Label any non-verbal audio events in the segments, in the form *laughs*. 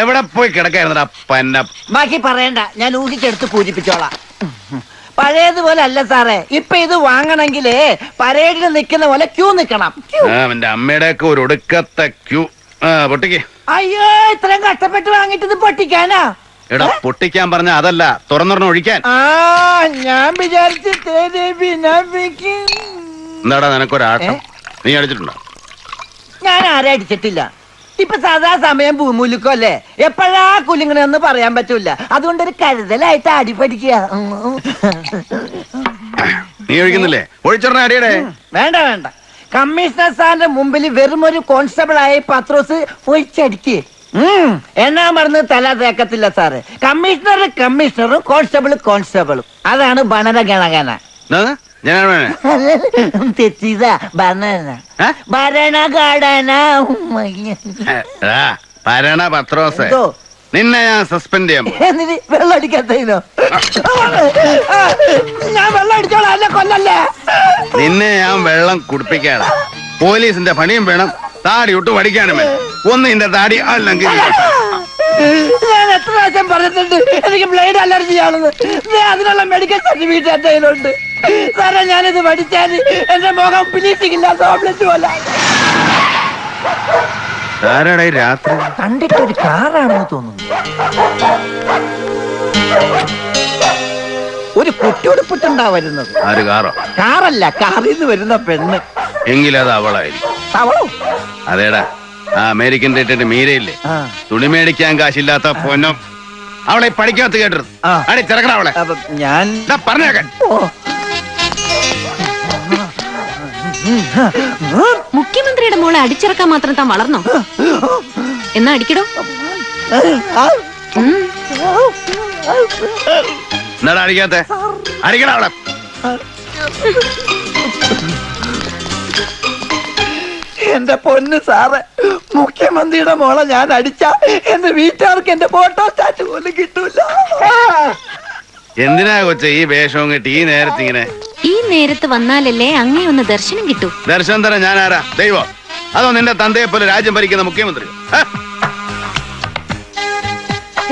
എവിടെ പോയി കിടക്കായിരുന്നടാ പന്ന? ബാക്കി പറയണ്ട. ഞാൻ ഊഹിച്ചെടുത്ത് പൂജിപ്പിച്ചോളാം പഴയതുപോലെ അല്ല സാറേ. ഇപ്പൊ ഇത് വാങ്ങണമെങ്കിലേ പരേഡിൽ നിൽക്കുന്ന പോലെ ക്യൂ നിക്കണം അവന്റെ അമ്മയുടെ ഒക്കെ ഒരു ഒടുക്കത്തെ ക്യൂ. ആ പൊട്ടിക്ക്. അയ്യോ ഇത്രയും കഷ്ടപ്പെട്ട് വാങ്ങിട്ട് ഇത് പൊട്ടിക്കാനാ? എടാ പൊട്ടിക്കാൻ പറഞ്ഞ അതല്ല തുറന്നുറന്ന് ഒഴിക്കാൻ. ആ ഞാൻ വിചാരിച്ചു. എന്താടാ നിനക്കൊരാട്ടം? നീ അടിച്ചിട്ടുണ്ടോ? ഞാൻ ആരെ അടിച്ചിട്ടില്ല. ഇപ്പൊ സാധാ സമയം ഭൂമുലുക്കല്ലേ? എപ്പോഴാ കുലുങ്ങണെന്ന് പറയാൻ പറ്റൂല. അതുകൊണ്ട് ഒരു കരുതലായിട്ട് അടിപടിക്കുക നീ ഒഴിക്കുന്നില്ലേ? ഒഴിച്ചോടനെ അടിയടെ. വേണ്ട വേണ്ട. കമ്മീഷണർ സാറിന്റെ മുമ്പിൽ വെറും ഒരു കോൺസ്റ്റബിൾ ആയി പത്രോസ് ഒഴിച്ചടിക്ക്. എന്നാ മറന്ന് തല തേക്കത്തില്ല സാറ്. കമ്മീഷണർ കമ്മീഷണറും കോൺസ്റ്റബിൾ കോൺസ്റ്റബിളും. അതാണ് ഭരണ *laughs* തെറ്റിയതാ ഭരണ? ഭരണഘടന ഭരണ പത്രോസ്? നിന്നെ ഞാൻ സസ്പെൻഡ് ചെയ്യാം *laughs* വെള്ളം അടിക്കാത്തതിനോ? *laughs* ഞാൻ വെള്ളം അടിച്ചോളാം അല്ല കൊല്ലല്ലേ? നിന്നെ ഞാൻ വെള്ളം കുടിപ്പിക്കാണ് പോലീസിന്റെ പണിയും വേണം. താടി ഇട്ടു പഠിക്കാനും ഒന്ന് നിന്റെ താടി അല്ലെങ്കിൽ ഞാൻ എത്ര പ്രാവശ്യം പറഞ്ഞിട്ടുണ്ട്? എനിക്ക് ബ്ലേഡ് അലർജി ആണെന്ന്. അതിനുള്ള മെഡിക്കൽ സർട്ടിഫിക്കറ്റ് എന്റെ കയ്യിലുണ്ട്. സാറേ ഞാനിത് പഠിച്ചാൽ എന്റെ മുഖം ഫിനിഷിംഗ് ഓംലെറ്റ് പോലെ. ആരാടാ ഈ രാത്രി? കണ്ടിട്ട് ഒരു കാറാണെന്ന് തോന്നുന്നു. ഒരു കുട്ടിയുടുപ്പിട്ടുണ്ടാ വരുന്നത് ആര് കാറോ? കാറല്ല കാറിൽ നിന്ന് വരുന്ന പെണ്ണ്. എങ്കിലത് അവളായിരിക്കും. അവളോ? അതേടാ. ആ അമേരിക്കൻ ഡേറ്റിന്റെ മീരയില്ലേ? തുണി മേടിക്കാൻ കാശില്ലാത്ത പൊന്നും. അവളെ പഠിക്കാത്ത കേട്ടത് അടി ചെറുക്കണ അവളെ. ഞാൻ പറഞ്ഞേക്കാൻ മുഖ്യമന്ത്രിയുടെ മോളെ അടിച്ചിറക്കാൻ മാത്രം താൻ വളർന്നോ? എന്നാ അടിക്കടോ. എന്നാടാ അടിക്കാത്ത? അടിക്കണ അവളെ. എന്റെ പൊന്ന് സാറ്. മുഖ്യമന്ത്രിയുടെ മോളെ ഞാൻ അടിച്ച എന്റെ വീട്ടുകാർക്ക് എന്റെ ഫോട്ടോ സ്റ്റാറ്റ് പോലും കിട്ടൂല. എന്തിനാ കൊച്ചെ ഈ വേഷവും കിട്ടി ഈ നേരത്തെ ഇങ്ങനെ? ഈ നേരത്ത് വന്നാലല്ലേ അങ്ങേ ഒന്ന് ദർശനം കിട്ടൂ. ദർശനം തരാൻ ഞാൻ ആരാ? ദൈവം. അതോ നിന്റെ തന്തയെ പോലെ രാജ്യം ഭരിക്കുന്ന മുഖ്യമന്ത്രി?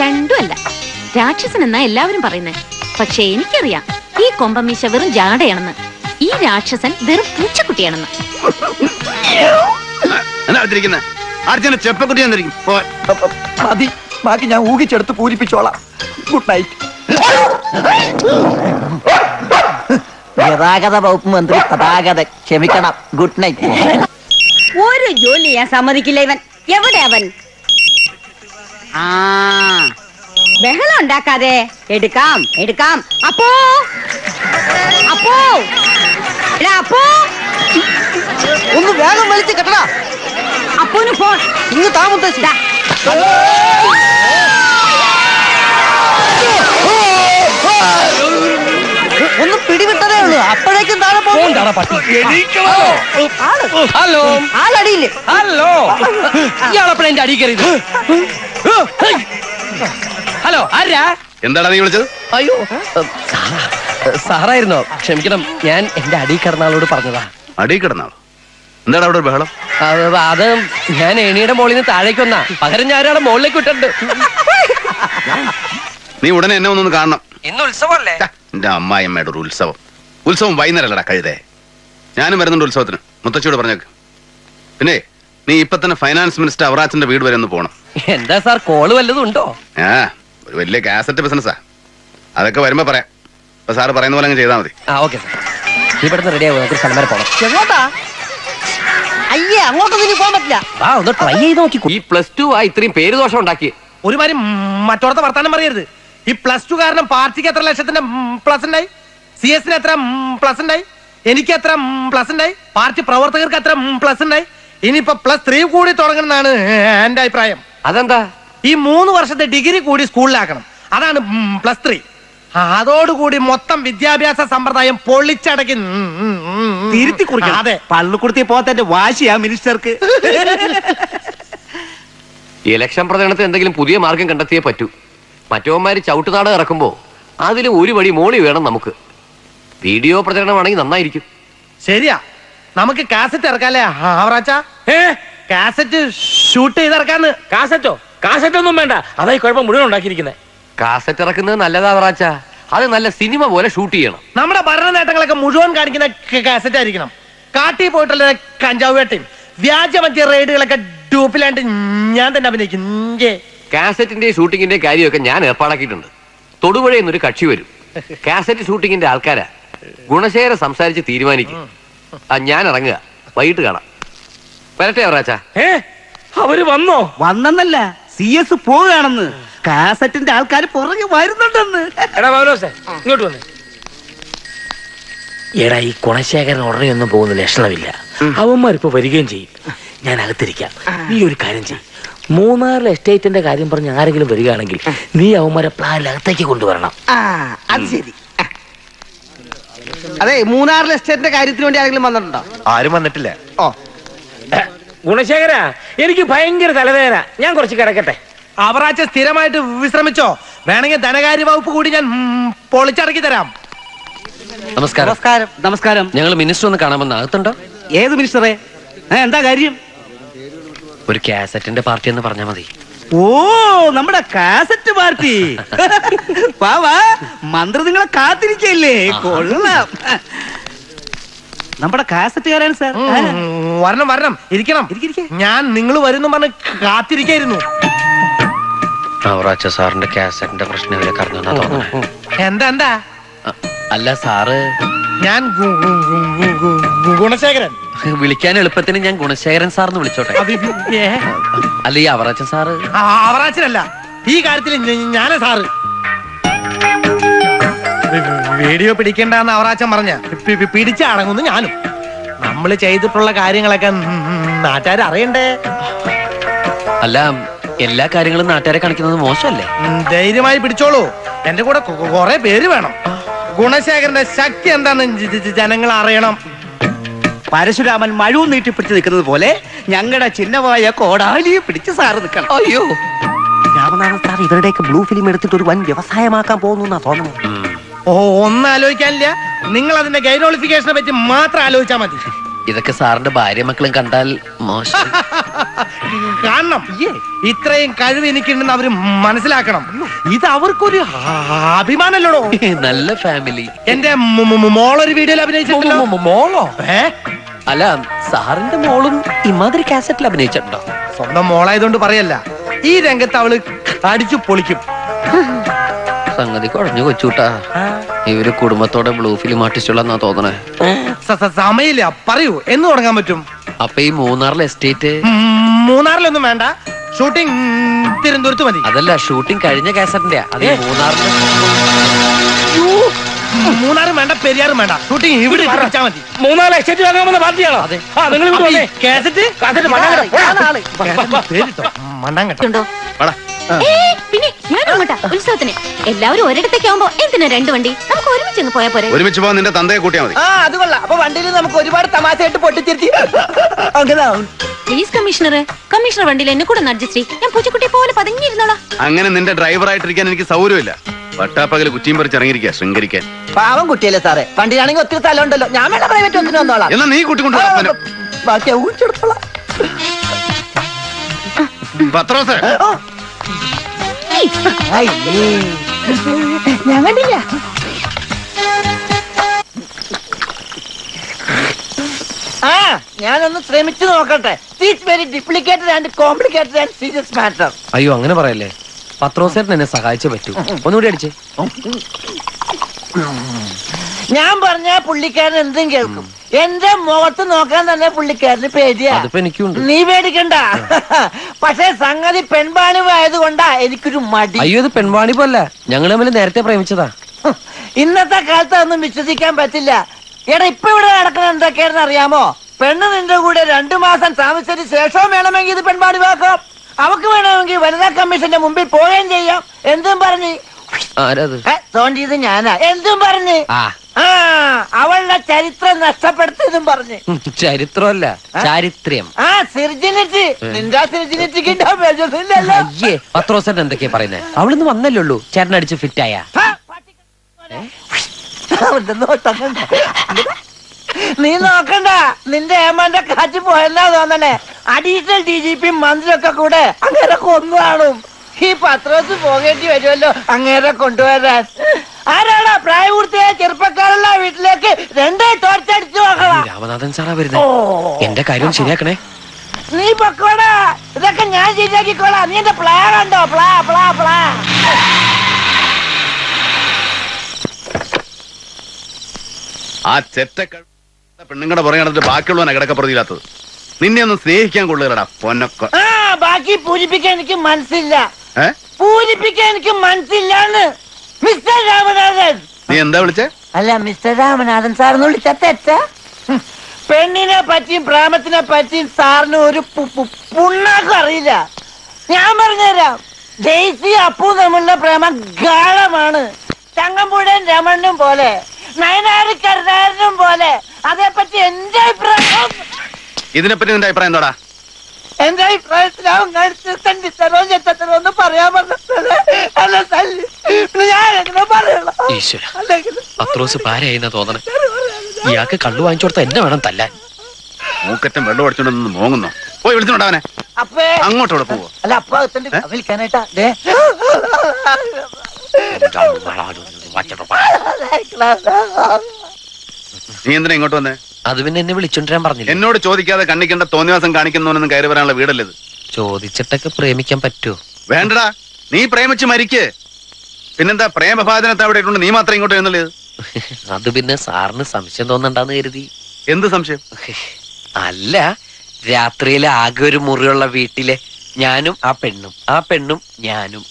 രണ്ടുമല്ല രണ്ടും രാക്ഷസൻ എന്നാ എല്ലാവരും പറയുന്നത് പക്ഷെ എനിക്കറിയാം ഈ കൊമ്പമീശ വെറും ജാടയാണെന്ന്. ഈ രാക്ഷസൻ വെറും പൂച്ചക്കുട്ടിയാണെന്ന്. അർജുന ചെപ്പക്കുട്ടി മതി ബാക്കി ഞാൻ ഊഹിച്ചെടുത്ത് പൂരിപ്പിച്ചോളാം. ഗുഡ് നൈറ്റ് ഗതാഗത വകുപ്പ് മന്ത്രി പതാകത ക്ഷമിക്കണം. ഗുഡ് നൈറ്റ് ഒരു ജോലി ഞാൻ സമ്മതിക്കില്ല ഇവൻ. എവിടെ അവൻ? ആ. ബഹളം ഉണ്ടാക്കാതെ എടുക്കാം എടുക്കാം. അപ്പോ? അപ്പോ? അപ്പോ. ഒന്ന് വേഗം വലിച്ച് കെട്ടടാ. അപ്പോന് ഫോൺ. ഇന്ന് താമസിച്ചു ദാ. ഒന്ന് പിടിവിട്ടതേ ഉള്ളൂ. അപ്പോഴേക്കും താഴെ പോകും ഹലോ. ആളടിയില്ലേ? ഹലോ. ഇയാളെപ്പോഴും എന്റെ അടി കയറിയത്? ഹലോ ആരാ? എന്താടാ നീ വിളിച്ചത്? അയ്യോ. സാറാ. സാറായിരുന്നോ? ക്ഷമിക്കണം ഞാൻ എന്റെ അടി കിടന്നാളോട് പറഞ്ഞതാ. അടി കിടന്നാളോ എന്താണ് അവിടെ ഒരു ബഹളം? അത് ഞാൻ എണിയുടെ മോളിൽ നിന്ന് താഴേക്ക് വന്നാ. പകരം ഞാൻ ഒരാളെ മുകളിലേക്ക് വിട്ടിട്ടുണ്ട്. നീ ഉടനെ എന്നെ ഒന്നൊന്ന് കാണണം. ഇന്ന് ഉത്സവമല്ലേ? എന്റെ അമ്മായിയമ്മയുടെ ഒരു ഉത്സവം. ഉത്സവം വൈകുന്നേരമല്ലടാ കഴുതേ. ഞാനും വരുന്നുണ്ട് ഉത്സവത്തിന്. മുത്തച്ഛയോട് പറഞ്ഞേക്ക്. പിന്നെ നീ ഇപ്പൊ തന്നെ ഫൈനാൻസ് മിനിസ്റ്റർ അവറാച്ചന്റെ വീട് വരെ ഒന്ന് പോണം. എന്താ സാർ കോൾ വല്ലതും ഉണ്ടോ? ആ ഒരു വലിയ കാസറ്റ് ബിസിനസ്സാ അതൊക്കെ വരുമ്പോ പറയാം. ഇപ്പൊ സാറ് പറയുന്ന പോലെ അങ്ങ് ചെയ്താൽ മതി. ആ ഓക്കെ സാർ. ഇവിടുന്ന് റെഡി ആവും നമുക്ക് സ്ഥലം വരെ പോകണം എങ്ങോട്ടാ? അയ്യേ അങ്ങോട്ടൊന്നും ഇനി പോകാൻ പറ്റില്ല. ആ ഒന്ന് ട്രൈ ചെയ്ത് നോക്കി. ഈ പ്ലസ് ടു ആ ഇത്രയും പേര് ദോഷം ഉണ്ടാക്കി ഒരുമാതിരി മറ്റോടത്തെ വർത്താനം പറയരുത്. ഈ പ്ലസ് ടു കാരണം പാർട്ടിക്ക് എത്ര ലക്ഷത്തിന്റെ പ്ലസ് ഉണ്ടായി? സി എസിന് എത്ര പ്ലസ് ഉണ്ടായി? എനിക്ക് എത്ര പ്ലസ് ഉണ്ടായി? പാർട്ടി പ്രവർത്തകർക്ക് എത്ര പ്ലസ് ഉണ്ടായി? ഇനിയിപ്പോ പ്ലസ് ത്രീ കൂടി തുടങ്ങണമെന്നാണ് എന്റെ അഭിപ്രായം. അതെന്താ? ഈ മൂന്ന് വർഷത്തെ ഡിഗ്രി കൂടി സ്കൂളിലാക്കണം. അതാണ് പ്ലസ് ത്രീ അതോടുകൂടി മൊത്തം വിദ്യാഭ്യാസ സമ്പ്രദായം പൊളിച്ചടക്കി തിരുത്തി കുറിക്കണം. അതെ. പള്ളിക്കുടുത്തി പോത്തന്റെ വാശിയാ മിനിസ്റ്റർക്ക്. ഇലക്ഷൻ പ്രചരണത്തിന് എന്തെങ്കിലും പുതിയ മാർഗം കണ്ടെത്തിയേ പറ്റൂ. മറ്റവന്മാര് ചവിട്ടുനാട് ഇറക്കുമ്പോ അതിൽ ഒരു വഴി മോളി വേണം നമുക്ക്. വീഡിയോ പ്രചരണമാണെങ്കിൽ നന്നായിരിക്കും. ശരിയാ. നമുക്ക് കാസറ്റ് ഇറക്കാല്ലേ? ആവറാച്ച ഏ? കാസറ്റ് ഷൂട്ട് ചെയ്തിറക്കാന്ന്. കാസറ്റോ? കാസറ്റ് ഒന്നും വേണ്ട അതായി കുഴപ്പം മുഴുവൻ ഉണ്ടാക്കിയിരിക്കുന്നത് കാസറ്റ് ഇറക്കുന്നത് നല്ലതാ പറച്ച അത് നല്ല സിനിമ പോലെ ഷൂട്ട് ചെയ്യണം. നമ്മുടെ ഭരണ നേട്ടങ്ങളൊക്കെ മുഴുവൻ കാണിക്കുന്ന കാസറ്റ് ആയിരിക്കണം. കാട്ടി പോയിട്ടുള്ള കഞ്ചാവ് വേട്ടയും മറ്റേ റെയ്ഡുകളൊക്കെ ഡ്യൂപ്പിലാണ്ട് ഞാൻ തന്നെ അഭിനയിക്കും. കാസറ്റിന്റെ ഷൂട്ടിങ്ങിന്റെ കാര്യമൊക്കെ ഞാൻ ഏർപ്പാടാക്കിയിട്ടുണ്ട്. തൊടുപുഴയിൽ നിന്നൊരു കക്ഷി വരും. കാസറ്റ് ഷൂട്ടിങ്ങിന്റെ ആൾക്കാരാ. ഗുണശേഖരം സംസാരിച്ച് തീരുമാനിക്കും. ആ ഞാൻ ഇറങ്ങുക. വൈകിട്ട് കാണാം. വരട്ടെ അവറാച്ച ഏ? അവർ വന്നോ? വന്നെന്നല്ല സി എസ് പോവുകയാണെന്ന്. കാസറ്റിന്റെ ആൾക്കാർ പുറകെ വരുന്നുണ്ടെന്ന്. എടാ പൗലോസേ ഇങ്ങോട്ട് വന്നേ. എടാ ഈ കുണശേഖരൻ ഉടനെ ഒന്നും പോകുന്ന ലക്ഷണമില്ല. അവന്മാരിപ്പോ വരികയും ചെയ്യും. ഞാൻ അകത്തിരിക്കാം. നീ ഒരു കാര്യം ചെയ്യും. മൂന്നാറിലെ എസ്റ്റേറ്റിന്റെ കാര്യം പറഞ്ഞ് ആരെങ്കിലും വരികയാണെങ്കിൽ നീ അവന്മാരെ പ്ലാനിൽ അകത്തേക്ക് കൊണ്ടുവരണം. ആ അത് ശരി. അതെ മൂന്നാറിലെ എസ്റ്റേറ്റിന്റെ കാര്യത്തിന് വേണ്ടി ആരെങ്കിലും വന്നിട്ടുണ്ടോ? ആരും വന്നിട്ടില്ല. ഓ. ഗുണശേഖര എനിക്ക് ഭയങ്കര തലവേദന. ഞാൻ കുറച്ച് കിടക്കട്ടെ. അവറാച്ച സ്ഥിരമായിട്ട് വിശ്രമിച്ചോ? വേണമെങ്കിൽ ധനകാര്യ വകുപ്പ് കൂടി ഞാൻ പൊളിച്ചടക്കി തരാം. നമസ്കാരം. നമസ്കാരം. നമസ്കാരം. ഞങ്ങൾ മിനിസ്റ്റർ ഒന്ന് കാണാമെന്ന് അകത്തുണ്ടോ? ഏത് മിനിസ്റ്ററെ? എന്താ കാര്യം? ഒരു കാസറ്റിന്റെ പാർട്ടി എന്ന് പറഞ്ഞാൽ മതി. ഓ നമ്മുടെ കാസറ്റ് പാർട്ടി. വാ മന്ത്രി നിങ്ങളെ കാത്തിരിക്കല്ലേ? കൊള്ളാം. നമ്മുടെ കാസറ്റുകാരാണ് സാർ. വരണം വരണം. ഇരിക്കണം. ഞാൻ നിങ്ങൾ വരുന്നു പറഞ്ഞ് കാത്തിരിക്കായിരുന്നു. അവറാച്ച സാറിന്റെ കാസറ്റിന്റെ പ്രശ്നം ഇവരെ കറങ്ങുന്നാ എന്താ എന്താ? അല്ല സാറ്. ഞാൻ ഗുണശേഖരൻ. വിളിക്കാൻ എളുപ്പത്തിന് ഞാൻ ഗുണശേഖരൻ സാറിന് വിളിച്ചോട്ടെ? അല്ല ഈ അവറാച്ച സാറ്. അവറാച്ചനല്ല. ഈ കാര്യത്തിൽ ഞാനേ സാറ്. വീഡിയോ പിടിക്കണ്ടെന്ന് അവറാച്ചൻ പറഞ്ഞ പിടിച്ച അടങ്ങുന്നു ഞാനും. നമ്മൾ ചെയ്തിട്ടുള്ള കാര്യങ്ങളൊക്കെ നാട്ടുകാർ അറിയണ്ടേ അല്ല എല്ലാ കാര്യങ്ങളും നാട്ടുകാരെ കാണിക്കുന്നത് മോശമല്ലേ? ധൈര്യമായി പിടിച്ചോളൂ. എന്റെ കൂടെ കൊറേ പേര് വേണം. ഗുണശേഖരന്റെ ശക്തി എന്താണെന്ന് ജനങ്ങൾ അറിയണം. പരശുരാമൻ മഴവും നീട്ടിപ്പിടിച്ച് നിൽക്കുന്നത് പോലെ ഞങ്ങളുടെ ചിഹ്നമായ കോടാലിയെ പിടിച്ച് സാറ് നിൽക്കണം. അയ്യോ. രാമനാഥൻ സാർ ഇവരുടെയൊക്കെ ബ്ലൂ ഫിലിം എടുത്തിട്ട് ഒരു വൻ വ്യവസായമാക്കാൻ പോകുന്നു എന്നാ തോന്നുന്നു ഓ ഒന്നും ആലോചിക്കാനില്ല. നിങ്ങൾ അതിന്റെ ഗൈനോളിഫിക്കേഷനെ പറ്റി മാത്രം ആലോചിച്ചാൽ മതി. ഇതൊക്കെ സാറിന്റെ ഭാര്യ മക്കളും കണ്ടാൽ മോശം. *laughs* കാണണം ഇത്രയും കഴിവ് എനിക്കുണ്ടെന്ന് അവർ മനസ്സിലാക്കണം. ഇത് അവർക്കൊരു അഭിമാനമല്ലടോ നല്ല ഫാമിലി. എന്റെ മോളൊരു വീഡിയോയിൽ അഭിനയിച്ചിട്ടുണ്ടോ? മോളോ? ഏ? അല്ല സാറിന്റെ മോളും ഇമാതിരി കാസറ്റിൽ അഭിനയിച്ചിട്ടുണ്ടോ? സ്വന്തം മോളായതുകൊണ്ട് പറയല്ല. ഈ രംഗത്ത് അവൾ അടിച്ചു പൊളിക്കും. സംഗതി കുഴഞ്ഞു കൊച്ചൂട്ടാ. ഇവർ കുടുംബത്തോടെ ബ്ലൂ ഫിലിം ആർട്ടിസ്റ്റുകളെന്നാ തോന്നണേ സമയമില്ല പറയൂ എന്ന് തുടങ്ങാൻ പറ്റും അപ്പൊ ഈ മൂന്നാറിലെ എസ്റ്റേറ്റ് മൂന്നാറിലൊന്നും വേണ്ട ഷൂട്ടിംഗ് തിരുവനന്തപുരത്ത് മതി അതല്ല ഷൂട്ടിംഗ് കഴിഞ്ഞ കാസറ്റിന്റെ അത് മൂന്നാറിലെ മൂന്നാറും വേണ്ട പെരിയാറും വേണ്ട ഷൂട്ടിംഗ് ഇവിടെ വെച്ചാൽ മതി മൂന്നാൽ എസ്റ്റേറ്റ് വാങ്ങാമെന്ന പാർട്ടിയാണോ അതെ. ആ നിങ്ങൾ കാസറ്റ് കാസറ്റ് മണ്ണാങ്കര, പോടാ. പേരിട്ടോ മണ്ടാൻ അങ്ങോട്ടാ ഉത്സവത്തിന്. എല്ലാവരും ഒരിടത്തേക്കാവുമ്പോ എന്തിനാ രണ്ട് വണ്ടി? നമുക്ക് ഒരുമിച്ച് അങ്ങ് പോയാ പോരെ. ഒരുമിച്ച് പോകാൻ നിന്റെ തന്തയെ കൂട്ടിയാ മതി. ആ അത് കൊള്ളാം. അപ്പൊ വണ്ടിയിൽ നമുക്ക് ഒരുപാട് തമാശയായിട്ട് പൊട്ടിച്ചിരിച്ച് അങ്ങനെ പ്ലീസ് കമ്മീഷണർ കമ്മീഷണർ വണ്ടിയിൽ എന്നെ കൂടെ അഡ്ജസ്റ്റ് ഞാൻ പൂച്ചക്കുട്ടിയെ പോലെ പതുങ്ങിയിരുന്നോളാം. അങ്ങനെ നിന്റെ ഡ്രൈവറായിട്ടിരിക്കാൻ എനിക്ക് സൗകര്യമില്ല. പട്ടാപ്പകൽ കുറ്റിയും പറിച്ച് ഇറങ്ങിയിരിക്കുക ശൃംഗരിക്കാൻ. പാവം കുട്ടിയല്ലേ സാറേ. വണ്ടിയിലാണെങ്കിൽ ഒത്തിരി സ്ഥലം ഉണ്ടല്ലോ. ഞാൻ വേണ്ട പ്രൈവറ്റ് ഒന്നിനു വന്നോളാം. എന്നാ നീ കൂട്ടിക്കൊണ്ടു ആ, ബാക്കി ഊച്ചെടുത്തോളാം പത്രോസ്. ഞാൻ കണ്ടില്ല. ആ ഞാനൊന്ന് ശ്രമിച്ചു നോക്കട്ടെ. It's very duplicated and complicated and serious matter അയ്യോ അങ്ങനെ പറയല്ലേ? പത്രോസേട്ടൻ എന്നെ സഹായിച്ചേ പറ്റൂ. ഒന്നുകൂടി അടിച്ചേ. ഞാൻ പറഞ്ഞ പുള്ളിക്കാരൻ എന്തും കേൾക്കും. എന്റെ മുഖത്ത് നോക്കാൻ തന്നെ പുള്ളിക്കാരന് പേടിയാ. അതിപ്പോ എനിക്കുണ്ട്. നീ പേടിക്കണ്ട. പക്ഷെ സംഗതി പെൺപാണിവായത് കൊണ്ടാ എനിക്കൊരു മടി. അയ്യോ ഇത് പെൺവാണി പോലെ ഞങ്ങൾ തമ്മിൽ നേരത്തെ പ്രേമിച്ചതാ. ഹ്, ഇന്നത്തെ കാലത്ത് അതൊന്നും വിശ്വസിക്കാൻ പറ്റില്ല. എടാ ഇപ്പൊ ഇവിടെ നടക്കുന്ന എന്തൊക്കെയാണെന്ന് അറിയാമോ? പെണ്ണ് നിന്റെ കൂടെ രണ്ടു മാസം താമസിച്ചതിന് ശേഷവും വേണമെങ്കിൽ ഇത് പെൺപാണിവാക്കാം. അവക്ക് വേണമെങ്കിൽ വനിതാ കമ്മീഷന്റെ മുമ്പിൽ പോവുകയും ചെയ്യാം. എന്തും പറഞ്ഞ് ആരത്? തോണ്ടിയത് ഞാനാ. എന്തും പറഞ്ഞ്. ആ. അവളുടെ ചരിത്രം നഷ്ടപ്പെടുത്തിയതും പറഞ്ഞ്. ചരിത്രമല്ല ചാരിത്രം ആ സിർജിനിറ്റി നിന്റെ സിർജിനിറ്റിക്ക് അയ്യേ പത്രോസേട്ടൻ എന്തൊക്കെയാ പറയുന്നത് അവളിന്ന് വന്നല്ലേ ഉള്ളൂ ചേട്ടനടിച്ച് ഫിറ്റായ? നീ നോക്കണ്ട. നിന്റെ ഏമാന്റെ കാറ്റ് പോയെന്നാ തോന്നണേ. അഡീഷണൽ ഡി ജി പി മന്ത്രിയൊക്കെ കൂടെ അങ്ങനെ കൊന്നു കാണും. ഈ പത്രോസ് പോകേണ്ടി വരുമല്ലോ. അങ്ങേരെ കൊണ്ടുവരാൻ. ആരാടാ പ്രായപൂർത്തിയായ ചെറുപ്പക്കാരുള്ള വീട്ടിലേക്ക്? രണ്ടേ ടോർച്ചടിച്ചു നോക്കണം രാമനാഥൻ സാറാ വരുന്നത് എന്റെ കാര്യം ശരിയാക്കണേ. നീ പൊക്കോടാ. ഇതൊക്കെ ഞാൻ ശരിയാക്കിക്കോളാം. നീ എന്റെ പ്ലാ കണ്ടോ? പ്ലാ പ്ലാ പ്ലാ ആ ചെറ്റ പെണ്ണുങ്ങളുടെ പുറകെ നടന്നിട്ട് ബാക്കിയുള്ളവനെ കിടക്കപ്പുറത്തില്ലാത്തത് നിന്നെ ഒന്ന് സ്നേഹിക്കാൻ കൊള്ളുകടാ പൊന്നൊക്കെ. ആ ബാക്കി പൂരിപ്പിക്കാൻ എനിക്ക് മനസ്സില്ല. പൂരിപ്പിക്കാൻ എനിക്ക് മനസ്സില്ലാന്ന് മിസ്റ്റർ രാമനാഥൻ. നീ എന്താ വിളിച്ചേ? അല്ല മിസ്റ്റർ രാമനാഥൻ സാറിന് വിളിച്ച തെറ്റ? പെണ്ണിനെ പറ്റിയും പ്രേമത്തിനെ പറ്റിയും സാറിന് ഒരു പുണ്ണാക്കും അറിയില്ല. ഞാൻ പറഞ്ഞുതരാം. ജയ്സി അപ്പു തമ്മിലുള്ള പ്രേമം ഗാഢമാണ് ചങ്ങമ്പുഴയും രമണനും പോലെ നയനാരി കരുണാരനും പോലെ. അതേപ്പറ്റി എന്റെ അഭിപ്രായം ഇതിനെപ്പറ്റി നിന്റെ അഭിപ്രായം എന്താടാ? എന്റെ അഭിപ്രായത്തിൽ അവൻ കഴിച്ച് തണ്ടിത്തരോ ചെത്തരോ എന്ന് പറയാൻ പറയണം? പത്രോസ് തോന്നണേ. ഇയാൾക്ക് കള്ളു വാങ്ങിച്ചു കൊടുത്ത എന്നെ വേണം തല്ലാൻ. മൂക്കറ്റം വെള്ളം അടിച്ചോണ്ട് നിന്ന് മോങ്ങുന്നു? പോയി വിളിച്ചോണ്ടവനെ അപ്പേ. അങ്ങോട്ടോടെ പോവോ? അല്ല അപ്പൊ? വിളിക്കാനായിട്ടാ ദേ. നീ എന്തിനാ ഇങ്ങോട്ട് വന്നേ? അത് പിന്നെ എന്നെ വിളിച്ചോണ്ടിരാൻ പറഞ്ഞില്ല? എന്നോട് ചോദിക്കാതെ കണ്ണിക്കേണ്ട തോന്നിവാസം കാണിക്കുന്നവനൊന്നും കയറി വരാനുള്ള വീടല്ലേ ഇത്? ചോദിച്ചിട്ടൊക്കെ പ്രേമിക്കാൻ പറ്റുമോ? വേണ്ടടാ നീ പ്രേമിച്ച് മരിക്ക്. പിന്നെന്താ പ്രേമഭാജനത്തെ അവിടെ ഇട്ടുണ്ട് നീ മാത്രം ഇങ്ങോട്ട് എന്നുള്ളത് അത് പിന്നെ സാറിന് സംശയം തോന്നണ്ടെന്ന് കരുതി. എന്ത് സംശയം? അല്ല രാത്രിയിലെ ആകെ ഒരു മുറിയുള്ള വീട്ടിലെ ഞാനും ആ പെണ്ണും ആ പെണ്ണും ഞാനും.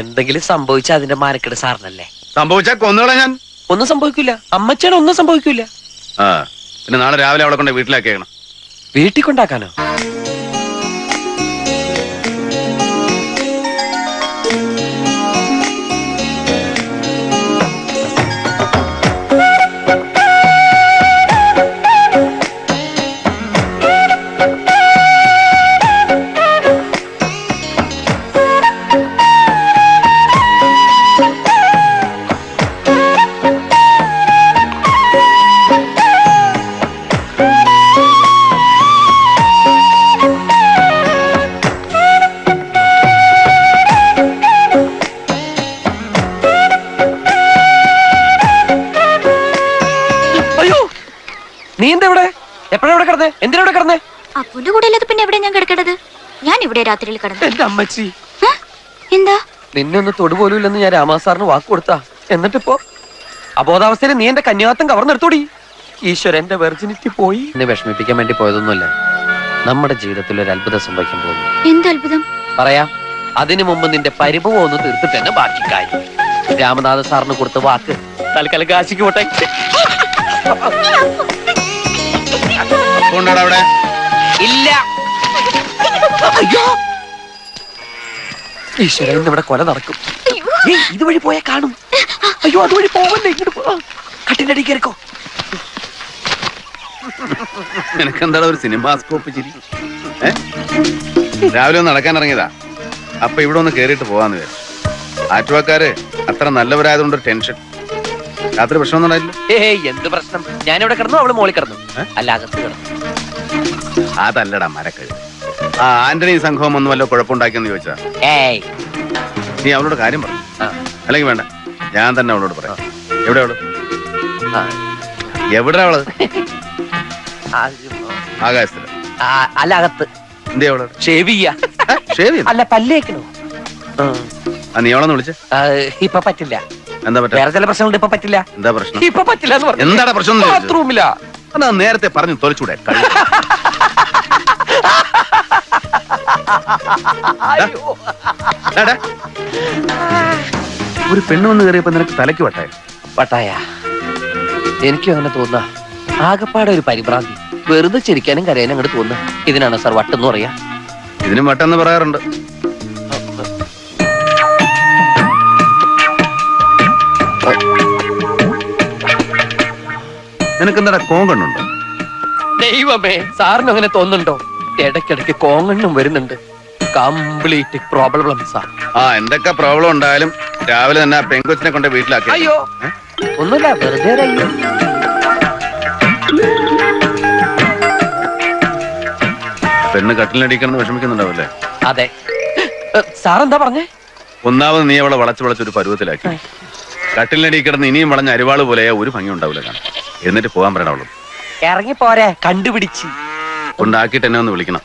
എന്തെങ്കിലും സംഭവിച്ചാ അതിന്റെ മാനക്കെട് സാറിനല്ലേ? സംഭവിച്ചാ കൊന്നുകളെ ഞാൻ. ഒന്നും സംഭവിക്കില്ല അമ്മച്ചാണ് ഒന്നും സംഭവിക്കില്ല ആ. പിന്നെ നാളെ രാവിലെ അവളെ കൊണ്ട് വീട്ടിലാക്കിയേക്കണം. വീട്ടിൽ കൊണ്ടാക്കാനോ? രാത്രിയിൽ കടന്നു എന്റെ അമ്മച്ചി. എന്താ? നിന്നെ ഒന്ന് തൊടുപോലും ഇല്ലെന്ന് ഞാൻ രാമാസാറിന് വാക്ക് കൊടുത്താ. എന്നിട്ടിപ്പോ? അബോധാവസ്ഥയിൽ നീ എന്റെ കന്യാത്തം കവർന്നെടുത്തോടി. ഈശ്വര എന്റെ വെർജിനിറ്റി പോയി. എന്നെ വിഷമിപ്പിക്കാൻ വേണ്ടി പോയതൊന്നുമല്ല. നമ്മുടെ ജീവിതത്തിൽ ഒരു അത്ഭുതം സംഭവിക്കാൻ പോകുന്നു. എന്ത് അത്ഭുതം? പറയാം. അതിനു മുമ്പ് നിന്റെ പരിഭവം ഒന്ന് തീർത്തിട്ട് തന്നെ ബാക്കി കാര്യം. രാമനാഥ സാറിന് കൊടുത്ത വാക്ക്. തൽക്കാലം കാശിക്ക് പോട്ടെ. ഇല്ല. അയ്യോ. ഈശ്വര ഇന്ന് ഇവിടെ കൊല നടക്കും. ഏയ്, ഇതുവഴി പോയാ കാണും. അയ്യോ അതുവഴി പോവല്ലേ ഇങ്ങോട്ട് പോ. കട്ടിന്റെ അടി കയറിക്കോ. നിനക്കെന്താടാ ഒരു സിനിമാ സ്കോപ്പ് ചിരി? ഏ? രാവിലെ ഒന്ന് നടക്കാൻ ഇറങ്ങിയതാ. അപ്പൊ ഇവിടെ ഒന്ന് കേറിയിട്ട് പോവാന്ന് വിചാരിച്ചു. ആറ്റുവാക്കാര് അത്ര നല്ലവരായതുകൊണ്ട് ഒരു ടെൻഷൻ. രാത്രി പ്രശ്നമൊന്നും ഉണ്ടായില്ല ഏയ് എന്ത് പ്രശ്നം? ഞാനിവിടെ കിടന്നു അവൾ മോളി കിടന്നു? അല്ല അകത്ത് കിടന്നു. അതല്ലടാ മരക്കഴി ആ ആന്റണി സംഘവും ഒന്നും വല്ല കുഴപ്പമുണ്ടാക്കിയെന്ന് ചോദിച്ചാ. ഏയ്. നീ അവളോട് കാര്യം പറ. അല്ലെങ്കിൽ വേണ്ട. ഞാൻ തന്നെ അവളോട് പറയാം. എവിടെ അവൾ? ആ, എവിടെ അവൾ? ആ, ആകാശത്തിൽ. ആ, അല്ല അകത്ത്. എന്തേ അവൾ? ഷേവ് ചെയ്യാ. അല്ല പല്ലേക്കണോ ആ. നീ അവളെന്ന് വിളിച്ചേ. ഇപ്പൊ പറ്റില്ല. എന്താ പറ്റാ? വേറെ ചില പ്രശ്നങ്ങളുണ്ട് ഇപ്പൊ പറ്റില്ല. എന്താ പ്രശ്നം? ഇപ്പൊ പറ്റില്ല എന്ന് പറഞ്ഞു. എന്താടാ പ്രശ്നം എന്ന് ചോദിച്ചത്? ബാത്റൂമില്ല എന്നാ നേരത്തെ പറഞ്ഞു തൊലച്ചൂടെ. *laughs* ഒരു പെണ്ണ് വന്ന് കയറിയപ്പോ നിനക്ക് തലയ്ക്ക് വട്ടായ? വട്ടായ. എനിക്കും അങ്ങനെ തോന്നാ. ആകപ്പാടെ ഒരു പരിഭ്രാന്തി. വെറുതെ ചിരിക്കാനും കരയാനും അങ്ങോട്ട് തോന്നുക ഇതിനാണ് സാർ വട്ടെന്ന് പറയാ? ഇതിനും വട്ടെന്ന് പറയാറുണ്ട്. നിനക്ക് എന്താ കോങ്കണ്ണുണ്ടോ? ദൈവമേ സാറിന് അങ്ങനെ തോന്നുന്നുണ്ടോ? ഇടയ്ക്കിടയ്ക്ക് കോങ്ങണ്ണും വരുന്നുണ്ട്. കംപ്ലീറ്റ് പ്രോബ്ലംസാ ആ. എന്തൊക്കെ പ്രോബ്ലം ഉണ്ടായാലും രാവിലെ തന്നെ പെങ്കൊച്ചിനെ കൊണ്ട് വീട്ടിലാക്കി അയ്യോ. ഒന്നുമില്ല വെറുതെ പെണ്ണ് കട്ടിലടിക്കണം വിഷമിക്കുന്നുണ്ടാവല്ലേ? അതെ. സാറെന്താ പറഞ്ഞേ? ഒന്നാമത് നീ അവളെ വളച്ച് വളച്ച് ഒരു പരുവത്തിലാക്കി. കട്ടിലിനടി കിടന്ന് ഇനിയും വളഞ്ഞ അരിവാൾ പോലെ ഒരു ഭംഗി ഉണ്ടാവില്ല കാണാൻ. എന്നിട്ട് പോകാൻ പറയണവളും ഇറങ്ങി പോരെ കണ്ടുപിടിച്ച്. കൊണ്ടാക്കിയിട്ട് എന്നെ ഒന്ന് വിളിക്കണം.